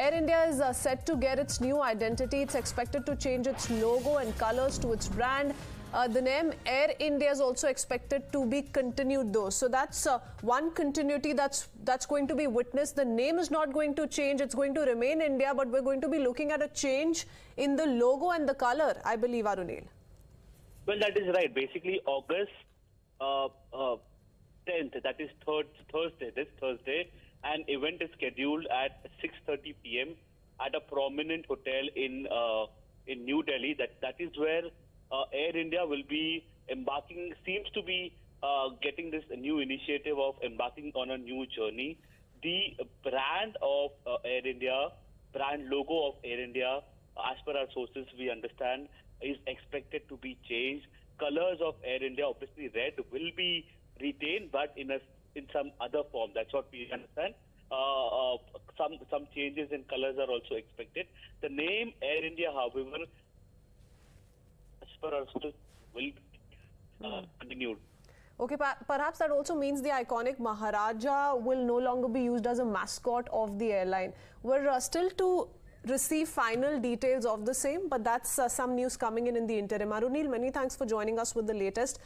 Air India is uh, set to get its new identity. It's expected to change its logo and colors to its brand. Uh, the name Air India is also expected to be continued, though. So that's uh, one continuity that's that's going to be witnessed. The name is not going to change; it's going to remain India, but we're going to be looking at a change in the logo and the color. I believe, Arunil. Well, that is right. Basically, August uh, uh, 10th, that is third, Thursday, this Thursday, an event is scheduled at 6:30 p.m. at a prominent hotel in uh, in New Delhi. That that is where uh, Air India will be embarking. Seems to be uh, getting this new initiative of embarking on a new journey. The brand of uh, Air India, brand logo of Air India, as per our sources, we understand is expected to be changed. Colors of Air India, obviously red, will be retained, but in a in some other form. That's what we understand. Uh, uh, some some changes in colors are also expected. The name Air India, however, as per will uh, continued. Okay, perhaps that also means the iconic Maharaja will no longer be used as a mascot of the airline. We're uh, still to receive final details of the same, but that's uh, some news coming in in the interim. Arunil, many thanks for joining us with the latest.